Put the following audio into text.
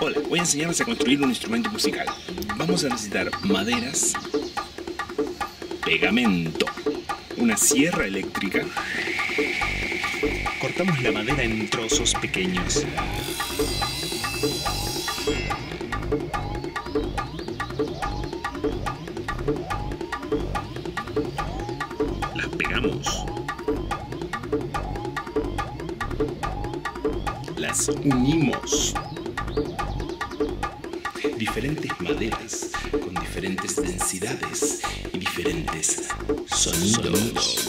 Hola, voy a enseñarles a construir un instrumento musical. Vamos a necesitar maderas, pegamento, una sierra eléctrica. Cortamos la madera en trozos pequeños. Las pegamos. Las unimos. Diferentes maderas con diferentes densidades y diferentes sonidos.